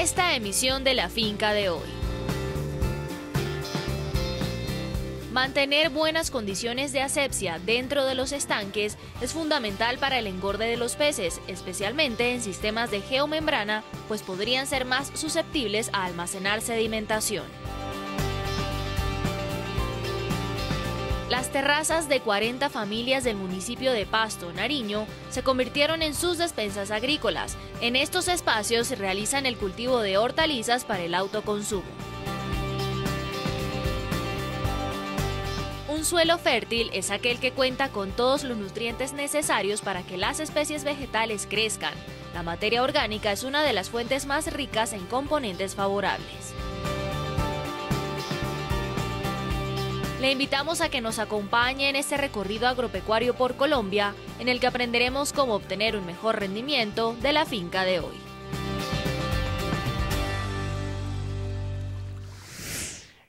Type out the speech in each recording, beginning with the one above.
esta emisión de la finca de hoy. Mantener buenas condiciones de asepsia dentro de los estanques es fundamental para el engorde de los peces, especialmente en sistemas de geomembrana, pues podrían ser más susceptibles a almacenar sedimentación. Las terrazas de 40 familias del municipio de Pasto, Nariño, se convirtieron en sus despensas agrícolas. En estos espacios se realizan el cultivo de hortalizas para el autoconsumo. Un suelo fértil es aquel que cuenta con todos los nutrientes necesarios para que las especies vegetales crezcan. La materia orgánica es una de las fuentes más ricas en componentes favorables. Le invitamos a que nos acompañe en este recorrido agropecuario por Colombia, en el que aprenderemos cómo obtener un mejor rendimiento de la finca de hoy.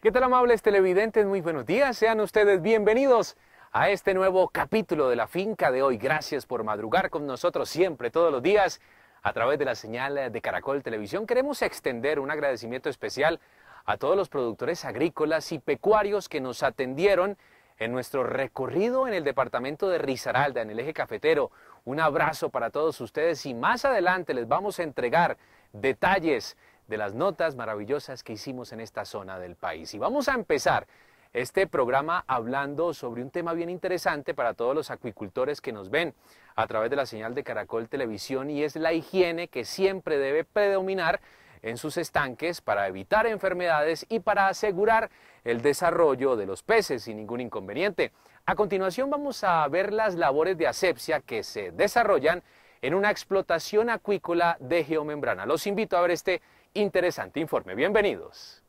¿Qué tal amables televidentes? Muy buenos días, sean ustedes bienvenidos a este nuevo capítulo de la finca de hoy. Gracias por madrugar con nosotros siempre, todos los días, a través de la señal de Caracol Televisión. Queremos extender un agradecimiento especial a todos los productores agrícolas y pecuarios que nos atendieron en nuestro recorrido en el departamento de Risaralda, en el eje cafetero. Un abrazo para todos ustedes y más adelante les vamos a entregar detalles de las notas maravillosas que hicimos en esta zona del país. Y vamos a empezar este programa hablando sobre un tema bien interesante para todos los acuicultores que nos ven a través de la señal de Caracol Televisión y es la higiene que siempre debe predominar en sus estanques para evitar enfermedades y para asegurar el desarrollo de los peces sin ningún inconveniente. A continuación vamos a ver las labores de asepsia que se desarrollan en una explotación acuícola de geomembrana. Los invito a ver este interesante informe. Bienvenidos.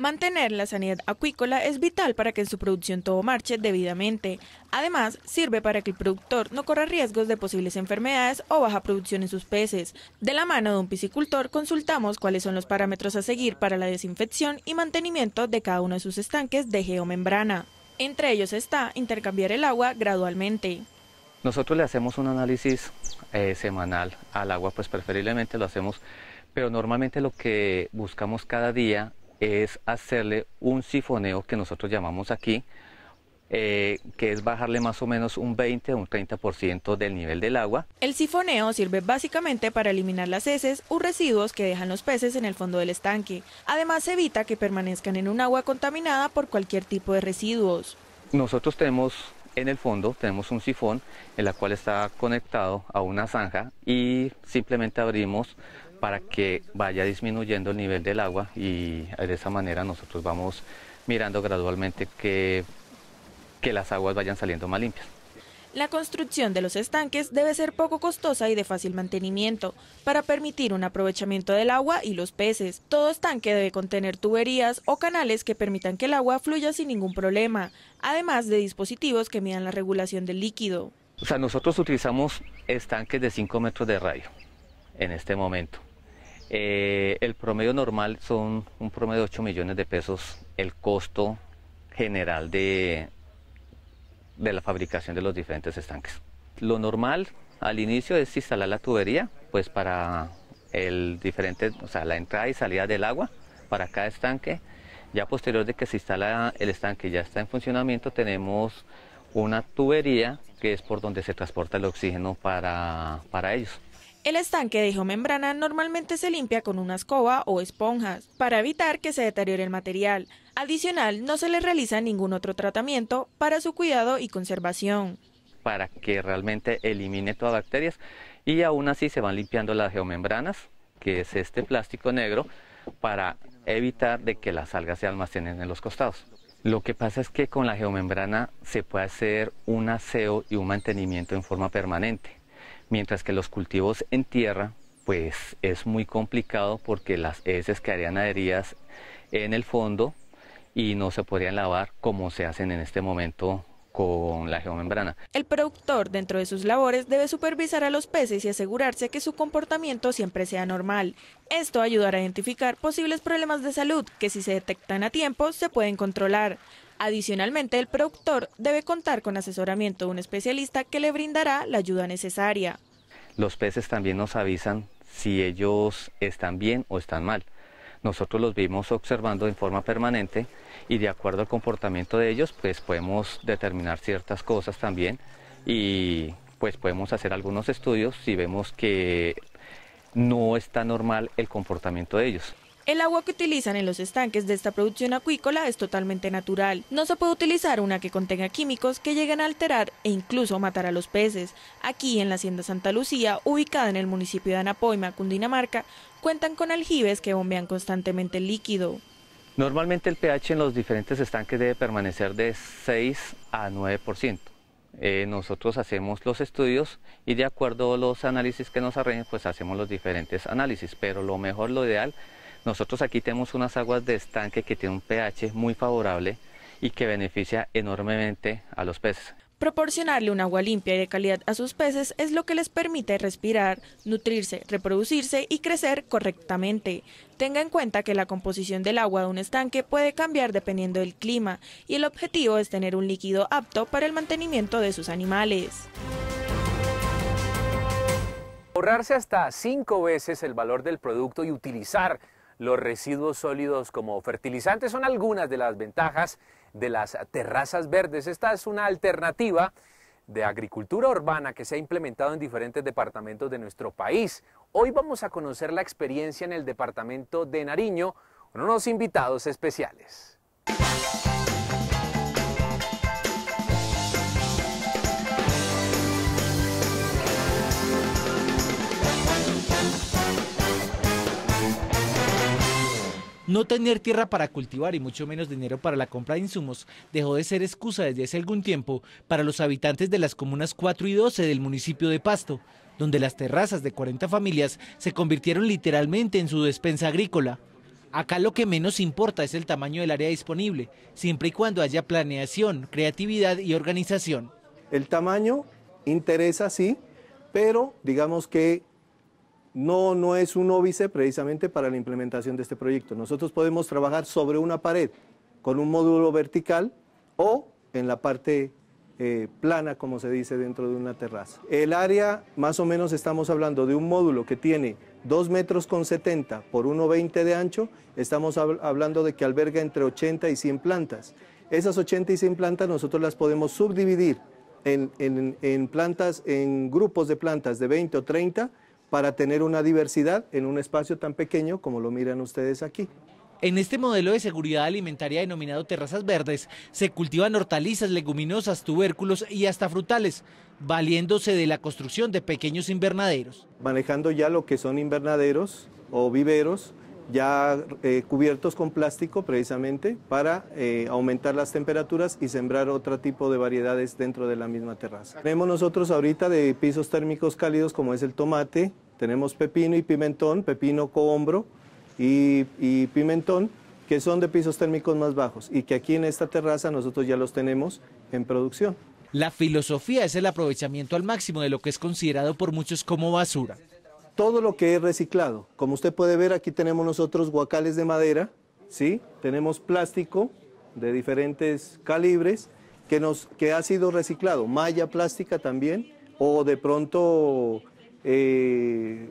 Mantener la sanidad acuícola es vital para que en su producción todo marche debidamente. Además, sirve para que el productor no corra riesgos de posibles enfermedades o baja producción en sus peces. De la mano de un piscicultor consultamos cuáles son los parámetros a seguir para la desinfección y mantenimiento de cada uno de sus estanques de geomembrana. Entre ellos está intercambiar el agua gradualmente. Nosotros le hacemos un análisis eh, semanal al agua, pues preferiblemente lo hacemos, pero normalmente lo que buscamos cada día es hacerle un sifoneo que nosotros llamamos aquí, eh, que es bajarle más o menos un 20 o un 30% del nivel del agua. El sifoneo sirve básicamente para eliminar las heces u residuos que dejan los peces en el fondo del estanque. Además evita que permanezcan en un agua contaminada por cualquier tipo de residuos. Nosotros tenemos en el fondo tenemos un sifón en la cual está conectado a una zanja y simplemente abrimos para que vaya disminuyendo el nivel del agua y de esa manera nosotros vamos mirando gradualmente que, que las aguas vayan saliendo más limpias. La construcción de los estanques debe ser poco costosa y de fácil mantenimiento para permitir un aprovechamiento del agua y los peces. Todo estanque debe contener tuberías o canales que permitan que el agua fluya sin ningún problema, además de dispositivos que midan la regulación del líquido. O sea, nosotros utilizamos estanques de 5 metros de radio en este momento. Eh, el promedio normal son un promedio de 8 millones de pesos el costo general de, de la fabricación de los diferentes estanques. Lo normal al inicio es instalar la tubería, pues para el diferente, o sea, la entrada y salida del agua para cada estanque. Ya posterior de que se instala el estanque ya está en funcionamiento, tenemos una tubería que es por donde se transporta el oxígeno para, para ellos. El estanque de geomembrana normalmente se limpia con una escoba o esponjas para evitar que se deteriore el material. Adicional, no se le realiza ningún otro tratamiento para su cuidado y conservación. Para que realmente elimine todas las bacterias y aún así se van limpiando las geomembranas, que es este plástico negro, para evitar de que las algas se almacenen en los costados. Lo que pasa es que con la geomembrana se puede hacer un aseo y un mantenimiento en forma permanente mientras que los cultivos en tierra pues es muy complicado porque las heces quedarían adheridas en el fondo y no se podrían lavar como se hacen en este momento con la geomembrana. El productor dentro de sus labores debe supervisar a los peces y asegurarse que su comportamiento siempre sea normal. Esto ayudará a identificar posibles problemas de salud que si se detectan a tiempo se pueden controlar. Adicionalmente, el productor debe contar con asesoramiento de un especialista que le brindará la ayuda necesaria. Los peces también nos avisan si ellos están bien o están mal. Nosotros los vimos observando en forma permanente y de acuerdo al comportamiento de ellos, pues podemos determinar ciertas cosas también y pues podemos hacer algunos estudios si vemos que no está normal el comportamiento de ellos. El agua que utilizan en los estanques de esta producción acuícola es totalmente natural. No se puede utilizar una que contenga químicos que lleguen a alterar e incluso matar a los peces. Aquí en la hacienda Santa Lucía, ubicada en el municipio de Anapoima, Cundinamarca, cuentan con aljibes que bombean constantemente el líquido. Normalmente el pH en los diferentes estanques debe permanecer de 6 a 9%. Eh, nosotros hacemos los estudios y de acuerdo a los análisis que nos arreglen, pues hacemos los diferentes análisis, pero lo mejor, lo ideal, nosotros aquí tenemos unas aguas de estanque que tienen un pH muy favorable y que beneficia enormemente a los peces. Proporcionarle un agua limpia y de calidad a sus peces es lo que les permite respirar, nutrirse, reproducirse y crecer correctamente. Tenga en cuenta que la composición del agua de un estanque puede cambiar dependiendo del clima y el objetivo es tener un líquido apto para el mantenimiento de sus animales. Ahorrarse hasta cinco veces el valor del producto y utilizar los residuos sólidos como fertilizantes son algunas de las ventajas de las terrazas verdes. Esta es una alternativa de agricultura urbana que se ha implementado en diferentes departamentos de nuestro país. Hoy vamos a conocer la experiencia en el departamento de Nariño con unos invitados especiales. No tener tierra para cultivar y mucho menos dinero para la compra de insumos dejó de ser excusa desde hace algún tiempo para los habitantes de las comunas 4 y 12 del municipio de Pasto, donde las terrazas de 40 familias se convirtieron literalmente en su despensa agrícola. Acá lo que menos importa es el tamaño del área disponible, siempre y cuando haya planeación, creatividad y organización. El tamaño interesa, sí, pero digamos que no, no es un óbice precisamente para la implementación de este proyecto. Nosotros podemos trabajar sobre una pared con un módulo vertical o en la parte eh, plana, como se dice, dentro de una terraza. El área, más o menos estamos hablando de un módulo que tiene 2 metros con 70 por 1,20 de ancho, estamos hablando de que alberga entre 80 y 100 plantas. Esas 80 y 100 plantas nosotros las podemos subdividir en, plantas, en grupos de plantas de 20 o 30, para tener una diversidad en un espacio tan pequeño como lo miran ustedes aquí. En este modelo de seguridad alimentaria denominado terrazas verdes, se cultivan hortalizas, leguminosas, tubérculos y hasta frutales, valiéndose de la construcción de pequeños invernaderos. Manejando ya lo que son invernaderos o viveros, ya eh, cubiertos con plástico precisamente para eh, aumentar las temperaturas y sembrar otro tipo de variedades dentro de la misma terraza. Tenemos nosotros ahorita de pisos térmicos cálidos como es el tomate, tenemos pepino y pimentón, pepino cohombro y, y pimentón, que son de pisos térmicos más bajos y que aquí en esta terraza nosotros ya los tenemos en producción. La filosofía es el aprovechamiento al máximo de lo que es considerado por muchos como basura todo lo que es reciclado. Como usted puede ver, aquí tenemos nosotros guacales de madera, ¿sí? tenemos plástico de diferentes calibres que, nos, que ha sido reciclado, malla plástica también, o de pronto eh,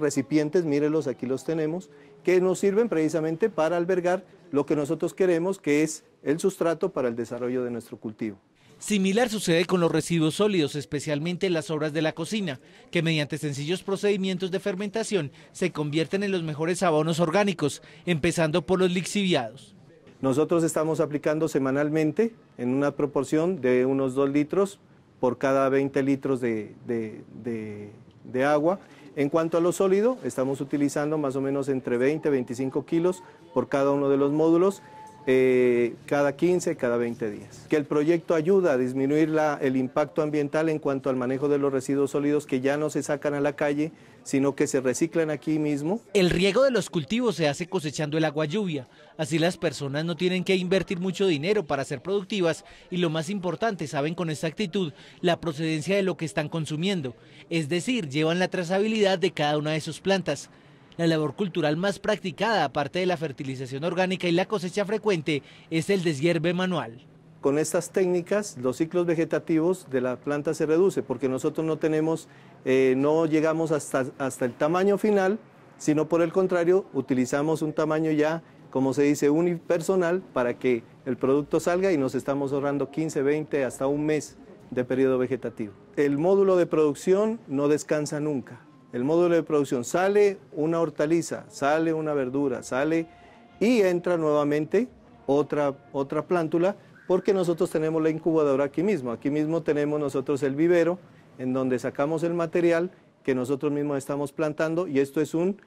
recipientes, mírelos, aquí los tenemos, que nos sirven precisamente para albergar lo que nosotros queremos, que es el sustrato para el desarrollo de nuestro cultivo. Similar sucede con los residuos sólidos, especialmente en las obras de la cocina, que mediante sencillos procedimientos de fermentación se convierten en los mejores abonos orgánicos, empezando por los lixiviados. Nosotros estamos aplicando semanalmente en una proporción de unos 2 litros por cada 20 litros de, de agua. En cuanto a lo sólido, estamos utilizando más o menos entre 20 y 25 kilos por cada uno de los módulos eh, cada 15, cada 20 días. Que el proyecto ayuda a disminuir la, el impacto ambiental en cuanto al manejo de los residuos sólidos que ya no se sacan a la calle, sino que se reciclan aquí mismo. El riego de los cultivos se hace cosechando el agua lluvia, así las personas no tienen que invertir mucho dinero para ser productivas y lo más importante, saben con exactitud la procedencia de lo que están consumiendo, es decir, llevan la trazabilidad de cada una de sus plantas. La labor cultural más practicada, aparte de la fertilización orgánica y la cosecha frecuente, es el deshierve manual. Con estas técnicas, los ciclos vegetativos de la planta se reduce porque nosotros no tenemos, eh, no llegamos hasta, hasta el tamaño final, sino por el contrario, utilizamos un tamaño ya, como se dice, unipersonal para que el producto salga y nos estamos ahorrando 15, 20, hasta un mes de periodo vegetativo. El módulo de producción no descansa nunca. El módulo de producción sale una hortaliza, sale una verdura, sale y entra nuevamente otra, otra plántula porque nosotros tenemos la incubadora aquí mismo. Aquí mismo tenemos nosotros el vivero en donde sacamos el material que nosotros mismos estamos plantando y esto es un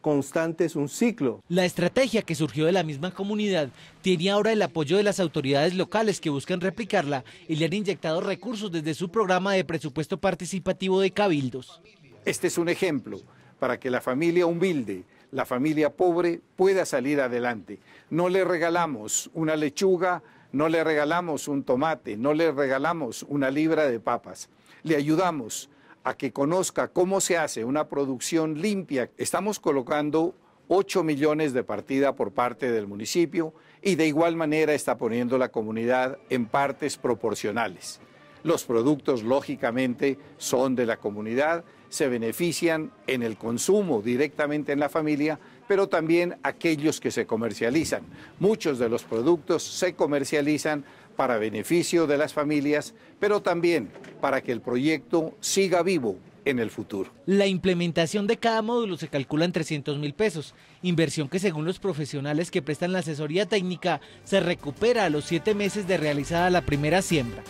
constante, es un ciclo. La estrategia que surgió de la misma comunidad tiene ahora el apoyo de las autoridades locales que buscan replicarla y le han inyectado recursos desde su programa de presupuesto participativo de cabildos. Este es un ejemplo para que la familia humilde, la familia pobre pueda salir adelante. No le regalamos una lechuga, no le regalamos un tomate, no le regalamos una libra de papas. Le ayudamos a que conozca cómo se hace una producción limpia. Estamos colocando 8 millones de partida por parte del municipio y de igual manera está poniendo la comunidad en partes proporcionales. Los productos, lógicamente, son de la comunidad, se benefician en el consumo directamente en la familia, pero también aquellos que se comercializan. Muchos de los productos se comercializan para beneficio de las familias, pero también para que el proyecto siga vivo en el futuro. La implementación de cada módulo se calcula en 300 mil pesos, inversión que según los profesionales que prestan la asesoría técnica se recupera a los siete meses de realizada la primera siembra.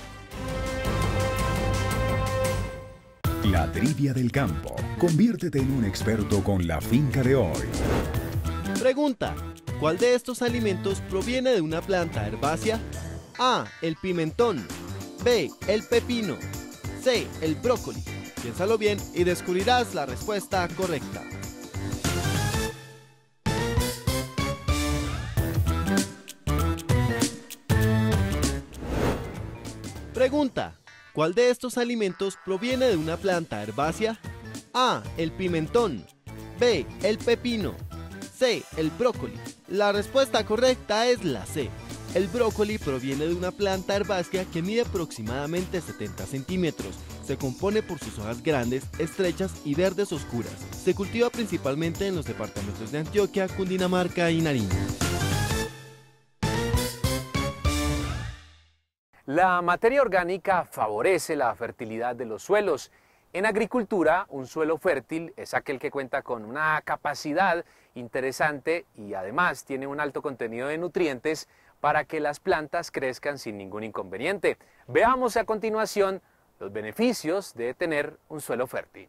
La trivia del campo. Conviértete en un experto con la finca de hoy. Pregunta. ¿Cuál de estos alimentos proviene de una planta herbácea? A. El pimentón. B. El pepino. C. El brócoli. Piénsalo bien y descubrirás la respuesta correcta. Pregunta. ¿Cuál de estos alimentos proviene de una planta herbácea? A. El pimentón. B. El pepino. C. El brócoli. La respuesta correcta es la C. El brócoli proviene de una planta herbácea que mide aproximadamente 70 centímetros. Se compone por sus hojas grandes, estrechas y verdes oscuras. Se cultiva principalmente en los departamentos de Antioquia, Cundinamarca y Nariño. La materia orgánica favorece la fertilidad de los suelos. En agricultura, un suelo fértil es aquel que cuenta con una capacidad interesante y además tiene un alto contenido de nutrientes para que las plantas crezcan sin ningún inconveniente. Veamos a continuación los beneficios de tener un suelo fértil.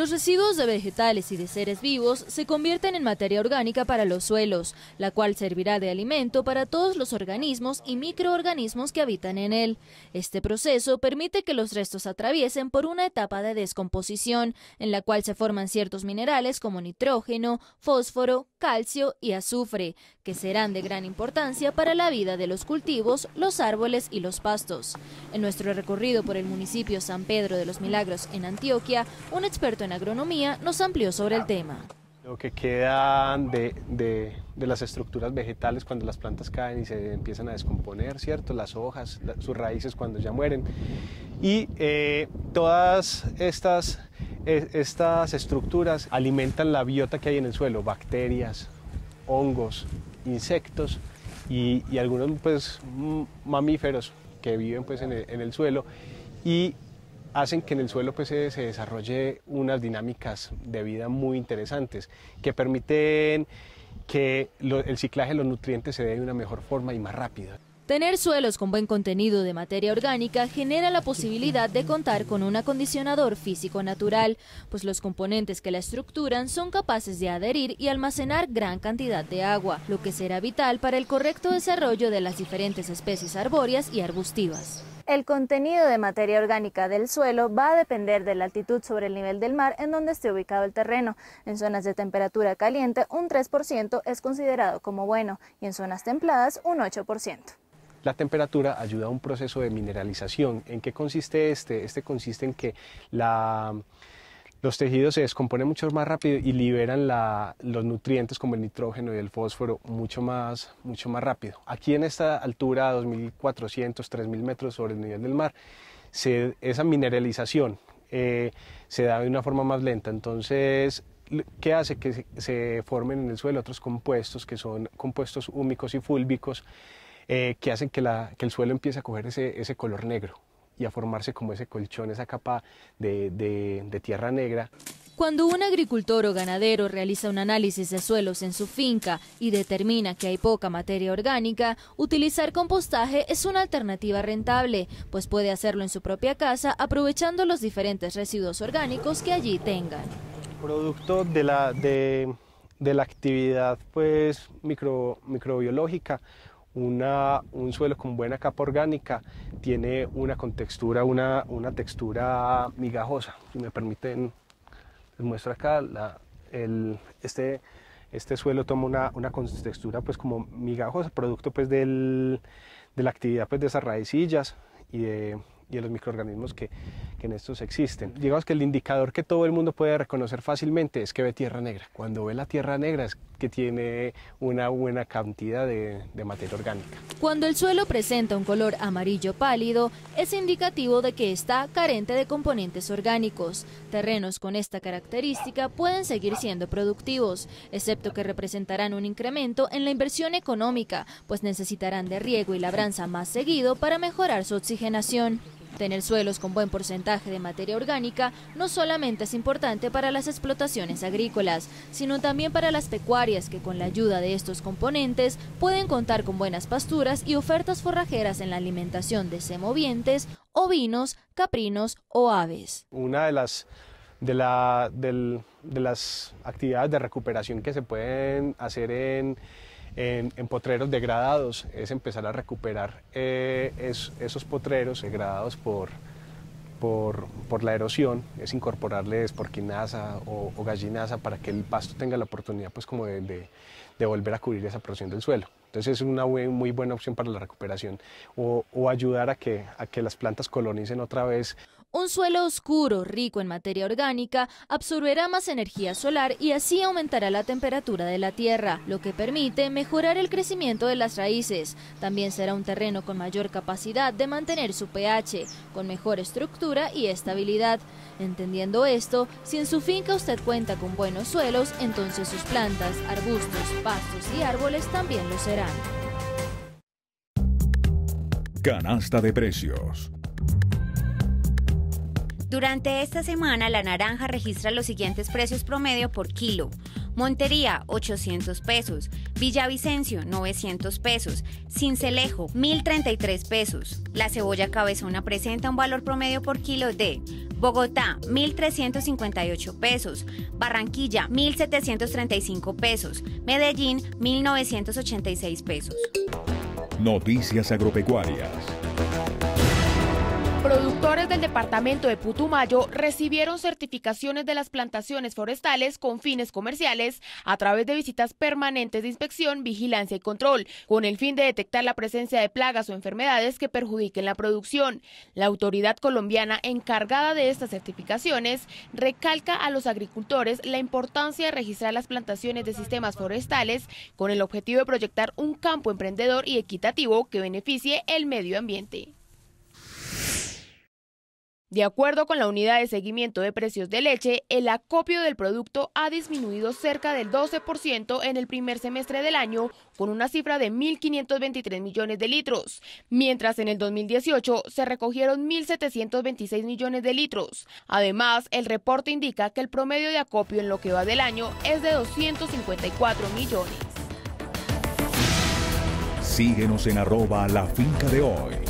Los residuos de vegetales y de seres vivos se convierten en materia orgánica para los suelos, la cual servirá de alimento para todos los organismos y microorganismos que habitan en él. Este proceso permite que los restos atraviesen por una etapa de descomposición, en la cual se forman ciertos minerales como nitrógeno, fósforo, calcio y azufre, que serán de gran importancia para la vida de los cultivos, los árboles y los pastos. En nuestro recorrido por el municipio San Pedro de los Milagros en Antioquia, un experto en agronomía nos amplió sobre el tema. Lo que queda de, de, las estructuras vegetales cuando las plantas caen y se empiezan a descomponer, ¿cierto? Las hojas, sus raíces cuando ya mueren. Y eh, todas estas, eh, estas estructuras alimentan la biota que hay en el suelo, bacterias, hongos, insectos y, algunos pues, mamíferos que viven pues, en, el, en el suelo. Y hacen que en el suelo pues, se, desarrolle unas dinámicas de vida muy interesantes que permiten que el ciclaje de los nutrientes se dé de una mejor forma y más rápida. Tener suelos con buen contenido de materia orgánica genera la posibilidad de contar con un acondicionador físico natural, pues los componentes que la estructuran son capaces de adherir y almacenar gran cantidad de agua, lo que será vital para el correcto desarrollo de las diferentes especies arbóreas y arbustivas. El contenido de materia orgánica del suelo va a depender de la altitud sobre el nivel del mar en donde esté ubicado el terreno. En zonas de temperatura caliente, un 3% es considerado como bueno y en zonas templadas, un 8%. La temperatura ayuda a un proceso de mineralización. ¿En qué consiste este? Este consiste en que los tejidos se descomponen mucho más rápido y liberan los nutrientes como el nitrógeno y el fósforo mucho más, mucho más rápido. Aquí en esta altura, 2.400, 3.000 metros sobre el nivel del mar, esa mineralización eh, se da de una forma más lenta. Entonces, ¿qué hace? Que se, formen en el suelo otros compuestos que son compuestos húmicos y fúlbicos eh, que hacen que, el suelo empiece a coger ese, color negro y a formarse como ese colchón, esa capa de, tierra negra. Cuando un agricultor o ganadero realiza un análisis de suelos en su finca y determina que hay poca materia orgánica, utilizar compostaje es una alternativa rentable, pues puede hacerlo en su propia casa aprovechando los diferentes residuos orgánicos que allí tengan. Producto de la, de, la actividad pues, micro, microbiológica, un suelo con buena capa orgánica tiene una contextura, una, una textura migajosa. Si me permiten, les muestro acá, este, este suelo toma una, una contextura pues como migajosa, producto pues del, de la actividad pues de esas raicillas y de, y de los microorganismos que, que, en estos existen. Digamos que el indicador que todo el mundo puede reconocer fácilmente es que ve tierra negra. Cuando ve la tierra negra es que tiene una buena cantidad de, de materia orgánica. Cuando el suelo presenta un color amarillo pálido, es indicativo de que está carente de componentes orgánicos. Terrenos con esta característica pueden seguir siendo productivos, excepto que representarán un incremento en la inversión económica, pues necesitarán de riego y labranza más seguido para mejorar su oxigenación. Tener suelos con buen porcentaje de materia orgánica no solamente es importante para las explotaciones agrícolas, sino también para las pecuarias que con la ayuda de estos componentes pueden contar con buenas pasturas y ofertas forrajeras en la alimentación de semovientes, ovinos, caprinos o aves. Una de las de, la, de las actividades de recuperación que se pueden hacer en, en, potreros degradados es empezar a recuperar eh, esos potreros degradados por, por, la erosión, es incorporarles porquinaza o, gallinaza para que el pasto tenga la oportunidad pues como de, volver a cubrir esa erosión del suelo. Entonces es una muy buena opción para la recuperación o, o ayudar a que, a que las plantas colonicen otra vez un suelo oscuro, rico en materia orgánica, absorberá más energía solar y así aumentará la temperatura de la tierra, lo que permite mejorar el crecimiento de las raíces. También será un terreno con mayor capacidad de mantener su pH, con mejor estructura y estabilidad. Entendiendo esto, si en su finca usted cuenta con buenos suelos, entonces sus plantas, arbustos, pastos y árboles también lo serán. Canasta de precios. Durante esta semana la naranja registra los siguientes precios promedio por kilo. Montería 800 pesos, Villavicencio 900 pesos, Cincelejo 1033 pesos. La cebolla cabezona presenta un valor promedio por kilo de Bogotá 1.358 pesos, Barranquilla 1.735 pesos, Medellín 1.986 pesos. Noticias agropecuarias. Productores del departamento de Putumayo recibieron certificaciones de las plantaciones forestales con fines comerciales a través de visitas permanentes de inspección, vigilancia y control, con el fin de detectar la presencia de plagas o enfermedades que perjudiquen la producción. La autoridad colombiana encargada de estas certificaciones recalca a los agricultores la importancia de registrar las plantaciones de sistemas forestales con el objetivo de proyectar un campo emprendedor y equitativo que beneficie el medio ambiente. De acuerdo con la unidad de seguimiento de precios de leche, el acopio del producto ha disminuido cerca del 12% en el primer semestre del año, con una cifra de 1.523 millones de litros, mientras en el 2018 se recogieron 1.726 millones de litros. Además, el reporte indica que el promedio de acopio en lo que va del año es de 254 millones. Síguenos en arroba la finca de hoy.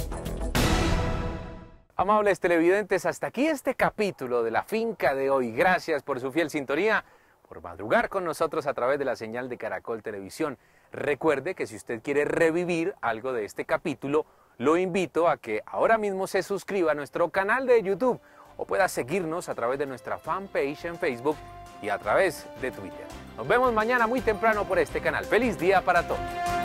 Amables televidentes, hasta aquí este capítulo de la finca de hoy. Gracias por su fiel sintonía, por madrugar con nosotros a través de la señal de Caracol Televisión. Recuerde que si usted quiere revivir algo de este capítulo, lo invito a que ahora mismo se suscriba a nuestro canal de YouTube o pueda seguirnos a través de nuestra fanpage en Facebook y a través de Twitter. Nos vemos mañana muy temprano por este canal. Feliz día para todos.